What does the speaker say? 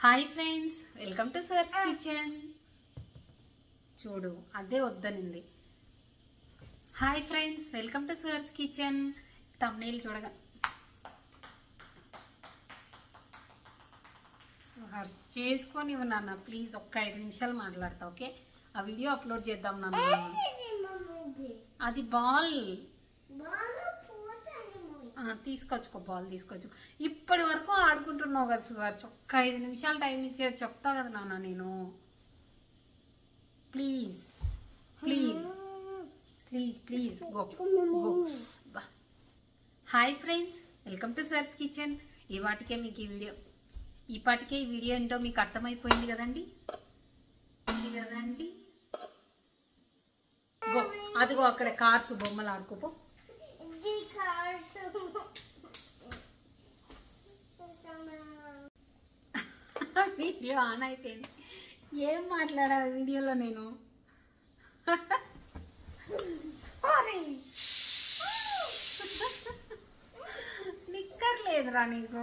Hi friends welcome to sir's kitchen. చూడు అదే వద్దనింది. Hi friends welcome to sir's kitchen. Thumbnail చూడగా. So హర్ష్ చేసుకొని నాన్న ప్లీజ్ ఒక్క ఐదు నిమిషాలు మాట్లాడతా ఓకే? ఆ వీడియో అప్లోడ్ చేద్దాం నాన్న. అది బాల్. ఆ, తీసుకొచ్చుకో బాల్ తీసుకొచ్చు ఇప్పటి వరకు ఆడుకుంటున్నావు కదా సుహార్చ్ ఒక్క ఐదు నిమిషాలు టైం ఇచ్చే చెప్తా కదా నాన్న నేను. Please please please please go go. బా. Hi friends welcome to sir's kitchen. ఈ వాటికే మీకు ఈ వీడియో ఈ పాటికే ఈ వీడియో ఏంటో మీకు అర్థమైపోయింది కదండి? ఉంది కదండి? గో అదిగో అక్కడ కార్స్ బొమ్మలు ఆడుకోపో. వీడియో ఆన్ అయిపోయింది. ఏం మాట్లాడాలి వీడియోలో నేను? నిక్కర్లేదురా నీకు.